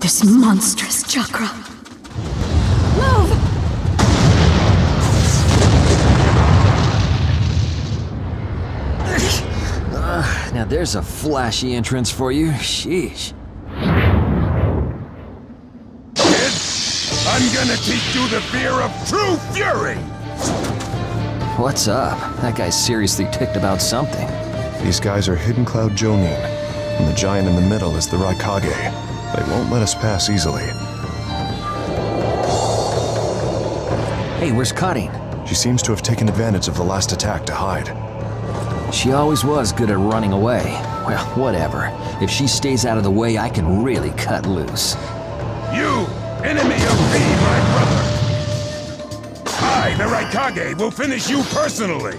This monstrous chakra. Move! Now there's a flashy entrance for you. Sheesh. Kid, I'm gonna teach you the fear of true fury! What's up? That guy's seriously ticked about something. These guys are Hidden Cloud Jonin, and the giant in the middle is the Raikage. They won't let us pass easily. Hey, where's Karin? She seems to have taken advantage of the last attack to hide. She always was good at running away. Well, whatever. If she stays out of the way, I can really cut loose. You, enemy of me, my brother! I, the Raikage, will finish you personally!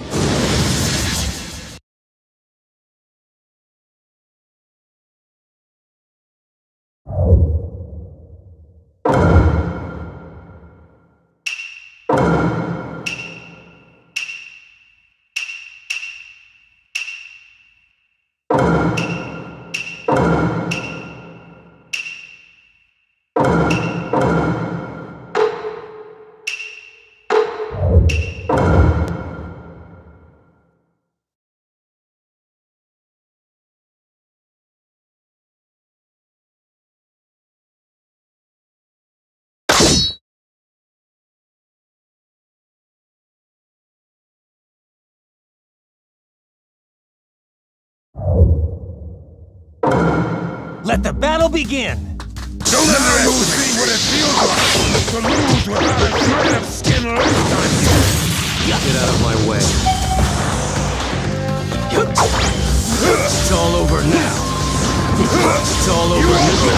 Let the battle begin! Don't let you see what it feels like to lose without a shred of skin left on you! Get out of my way. It's all over now. It's all over now.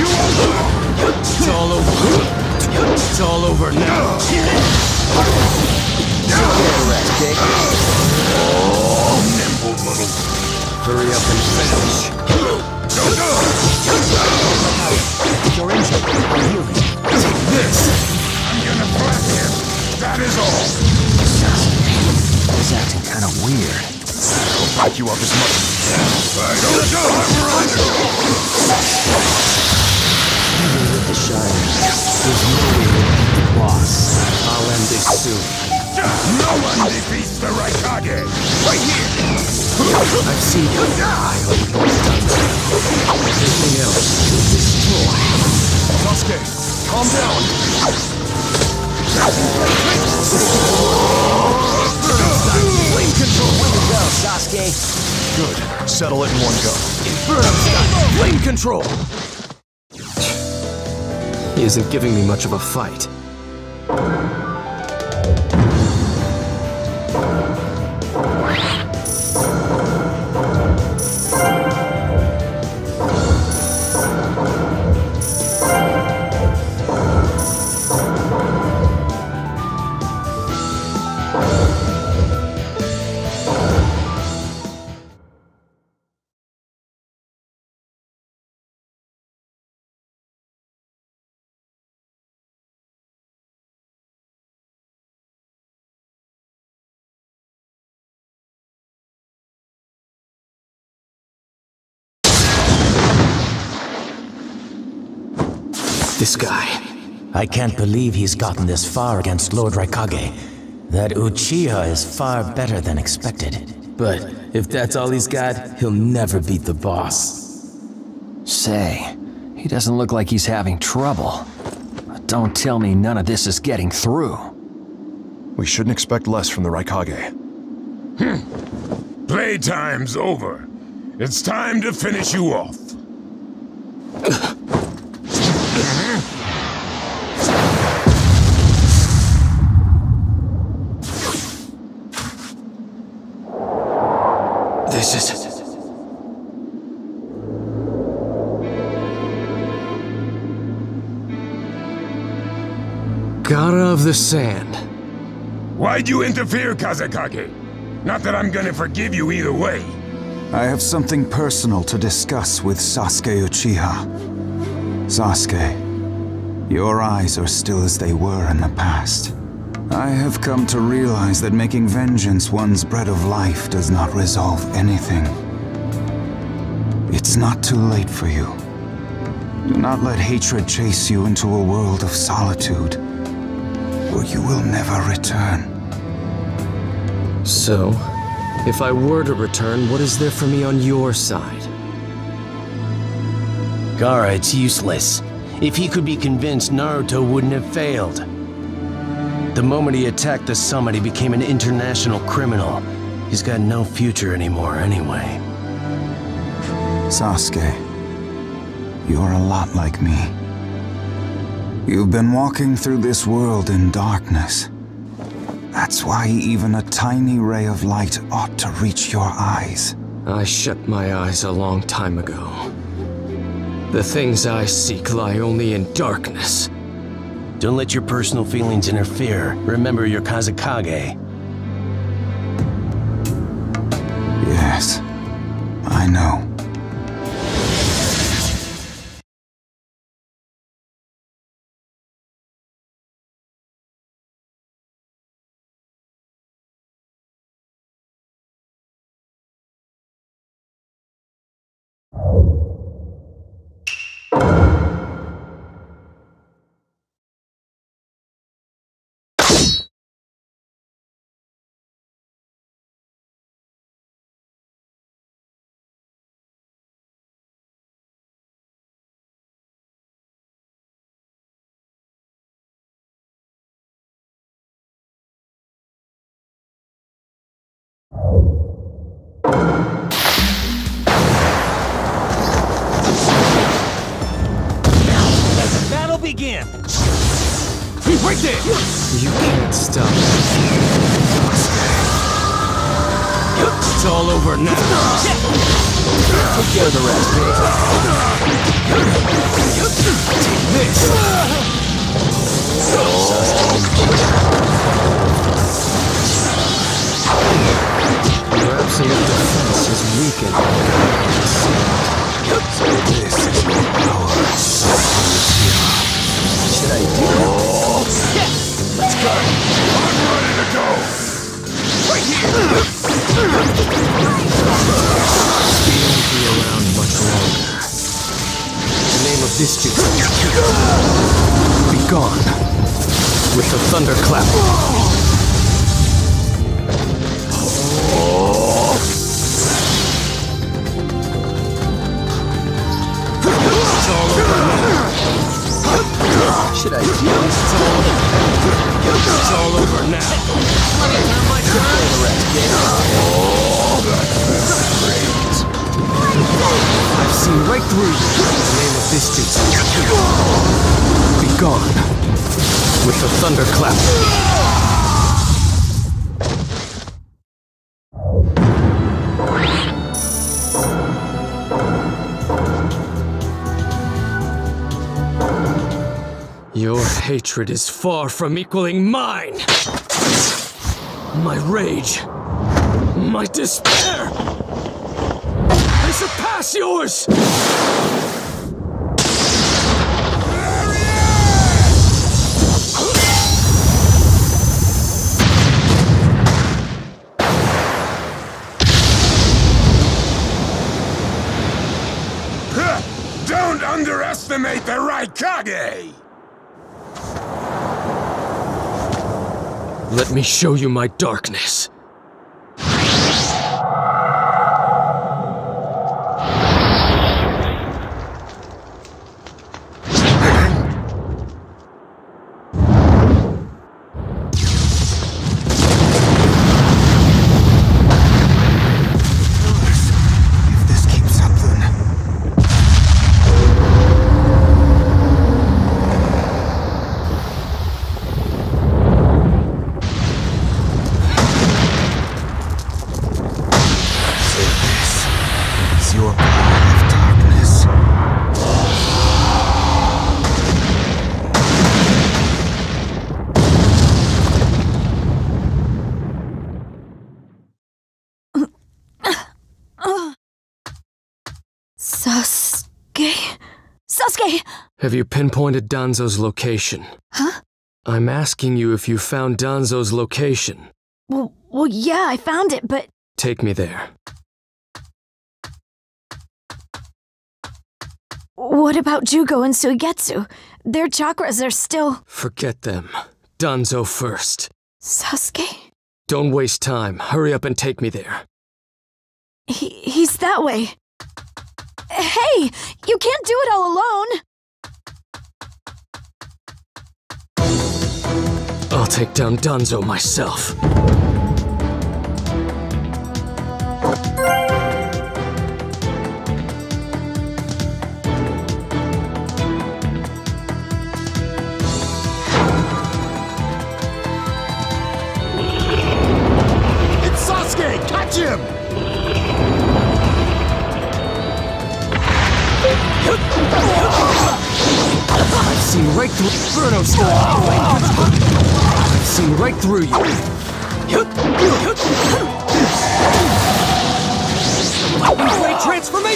You will It's all over. It's all over now. Oh, nimble little... Hurry up and finish. You're injured. I'm healing. Take this! I'm gonna blast him! That is all! He's acting kind of weird. I'll back you up as much. I don't know I'm running! Even with the Shire, there's no way to beat the boss. I'll end this soon. No one defeats the Raikage! Right here! I've seen you. I hope you've done that. Everything else will destroy. Sasuke, calm down. Flame control. Way to go, Sasuke. Good. Settle it in one go. Inferno style. Flame control. He isn't giving me much of a fight. This guy. I can't believe he's gotten this far against Lord Raikage. That Uchiha is far better than expected. But if that's all he's got, he'll never beat the boss. Say, he doesn't look like he's having trouble. Don't tell me none of this is getting through. We shouldn't expect less from the Raikage. Hmm. Playtime's over. It's time to finish you off. The Sand. Why'd you interfere, Kazekage? Not that I'm gonna forgive you either way. I have something personal to discuss with Sasuke Uchiha. Sasuke, your eyes are still as they were in the past. I have come to realize that making vengeance one's bread of life does not resolve anything. It's not too late for you. Do not let hatred chase you into a world of solitude, where you will never return. So, if I were to return, what is there for me on your side? Gaara, it's useless. If he could be convinced, Naruto wouldn't have failed. The moment he attacked the summit, he became an international criminal. He's got no future anymore anyway. Sasuke, you're a lot like me. You've been walking through this world in darkness. That's why even a tiny ray of light ought to reach your eyes. I shut my eyes a long time ago. The things I seek lie only in darkness. Don't let your personal feelings interfere. Remember your Kazekage. Yes, I know. Battle begin! Right there! You can't stop me. It's all over now. Together the rest, Take this! Your absolute defense is weakened. Longer. The name of this jigsaw is your The name of this jutsu. Be gone. With the thunderclap. Should I do It's all over now. I've seen right through you. in The name of jutsu. Be gone. With the thunderclap. Hatred is far from equaling mine. My rage, my despair, they surpass yours. Don't underestimate the Raikage! Let me show you my darkness. Have you pinpointed Danzo's location? Huh? I'm asking you if you found Danzo's location. Well, well, yeah, I found it, but Take me there. What about Jugo and Suigetsu? Their chakras are still. Forget them. Danzo first. Sasuke? Don't waste time. Hurry up and take me there. He, he's that way. Hey! You can't do it all alone! I'll take down Danzo myself.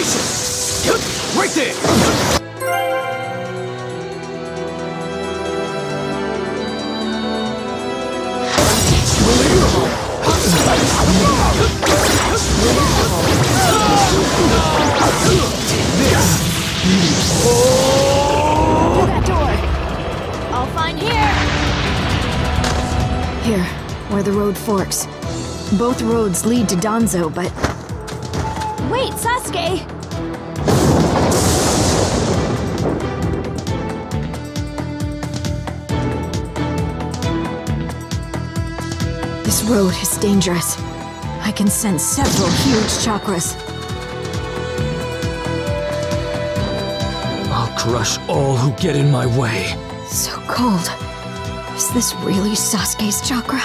Transformation! Right there! Through that door! I'll find here! Here, where the road forks. Both roads lead to Danzo, but. Wait, Sasuke! Road is dangerous. I can sense several huge chakras. I'll crush all who get in my way. So cold. Is this really Sasuke's chakra?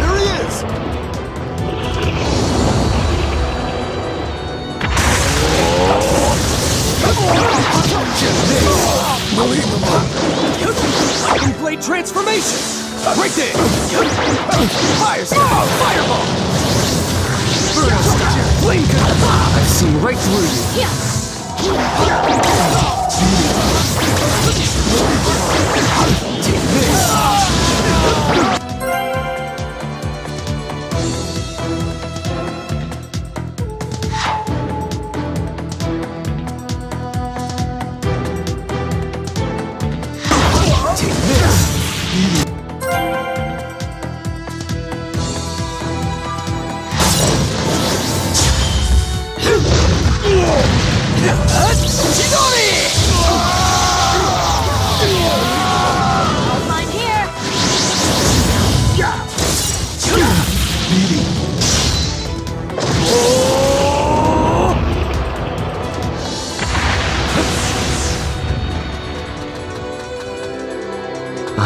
There he is! Lightning Blade transformation! Right there! Fire style! Fireball! Flame gun! I've seen right through you. Take this!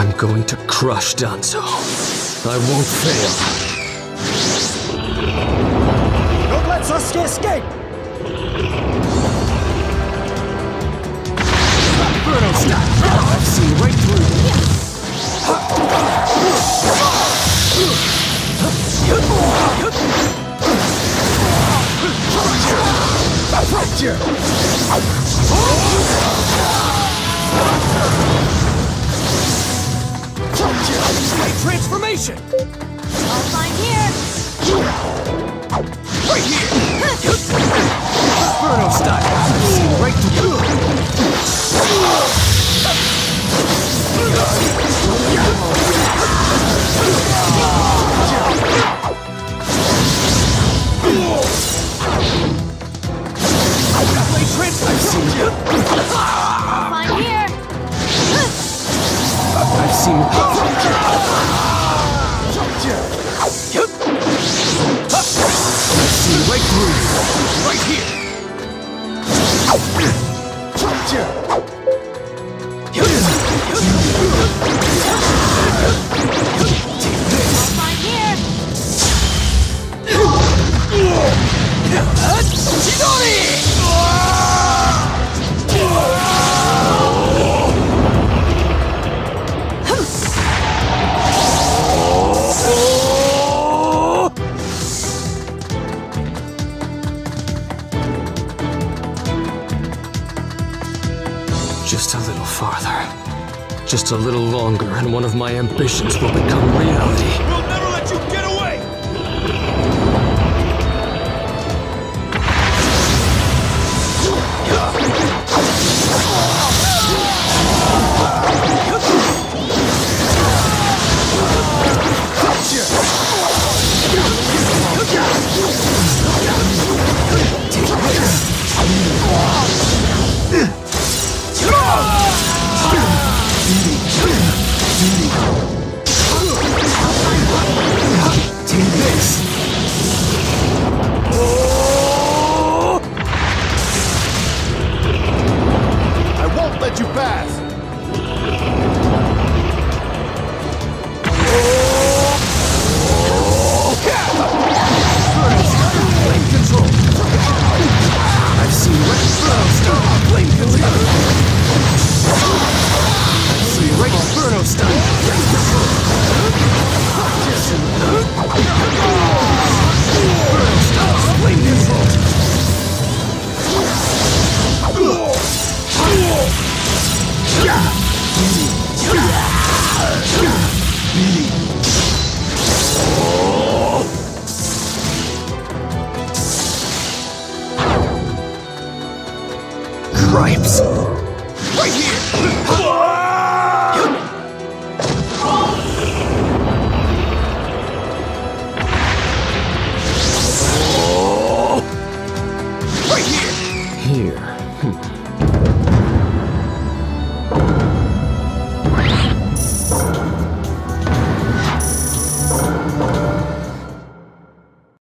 I'm going to crush Danzo. I won't fail. Don't let Sasuke escape! Inferno style! I've seen right through you. Blade transformation! I'll find here! Right here! Inferno style! I've seen right through you. I've seen you. I'll find here! I've seen. Just a little longer, and one of my ambitions will become reality.